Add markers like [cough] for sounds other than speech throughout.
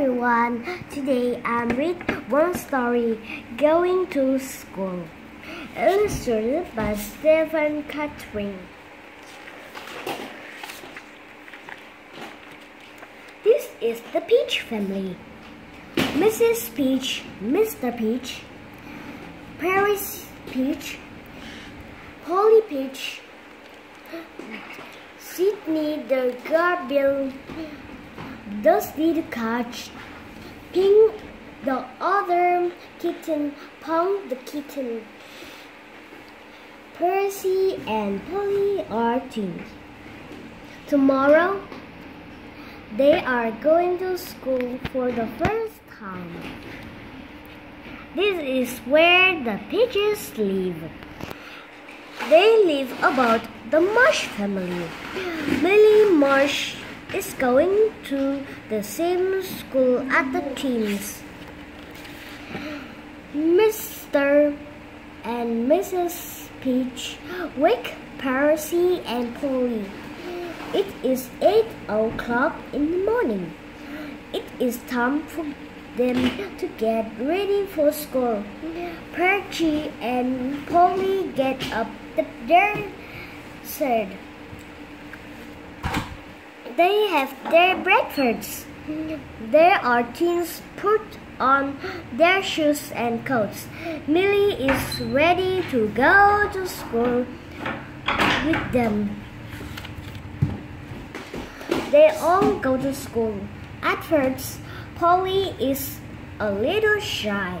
everyone, today I'm read one story, Going to School, illustrated by Stephen Catherine. This is the Peach family. Mrs. Peach, Mr. Peach, Percy Peach, Polly Peach, Sydney the gerbil Dusty the catch. Pink the other kitten, Pong the kitten. Percy and Polly are twins. Tomorrow, they are going to school for the first time. This is where the pigeons live. They live about the Marsh family. Millie Marsh is going to the same school as the teens. Mr. and Mrs. Peach wake Percy and Polly. It is 8 o'clock in the morning. It is time for them to get ready for school. Percy and Polly get up their said they have their breakfast. There are teens put on their shoes and coats. Millie is ready to go to school with them. They all go to school. At first, Polly is a little shy.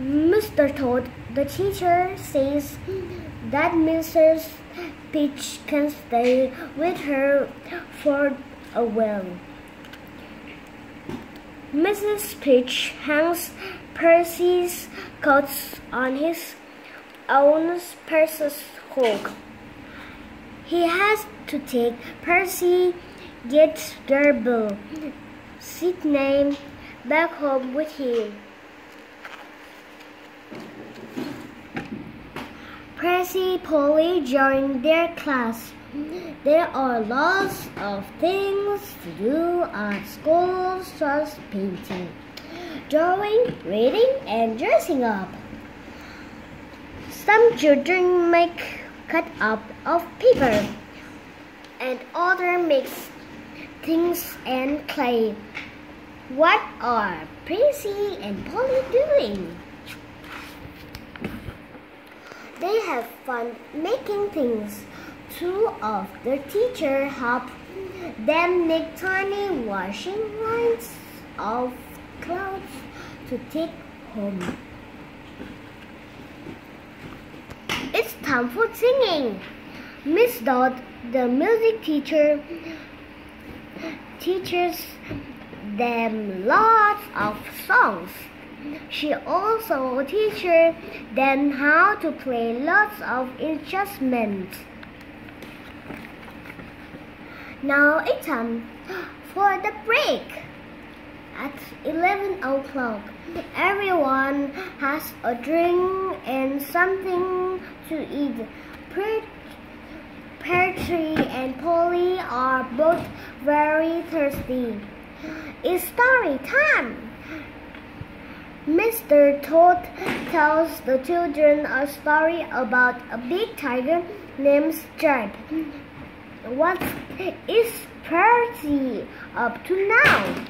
Mr. Toad, the teacher, says that Mrs. Peach can stay with her for a while. Mrs. Peach hangs Percy's coats on his own Percy's hook. He has to take Percy get Gerbil, Sydney, back home with him. Percy and Polly joined their class. There are lots of things to do at school such as painting, drawing, reading, and dressing up. Some children make cut up of paper, and others make things and clay. What are Percy and Polly doing? They have fun making things. Two of the teachers help them make tiny washing lines of clothes to take home. It's time for singing. Miss Dodd, the music teacher, teaches them lots of songs. She also teaches them how to play lots of instruments. Now it's time for the break. At 11 o'clock, everyone has a drink and something to eat. Percy and Polly are both very thirsty. It's story time! Mr. Toad tells the children a story about a big tiger named Stripe. What is Percy up to now?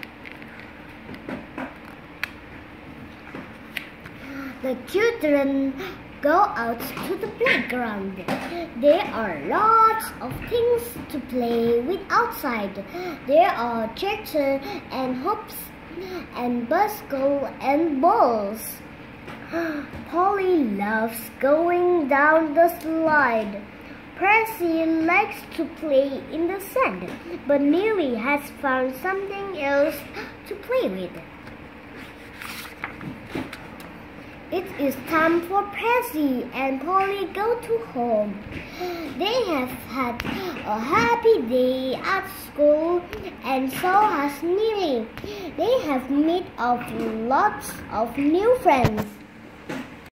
The children go out to the playground. There are lots of things to play with outside. There are chairs and hoops and baseball and balls. [gasps] Polly loves going down the slide. Percy likes to play in the sand, but Millie has found something else to play with. It is time for Percy and Polly go to home. They have had a happy day at school and so has Millie. They have met up lots of new friends.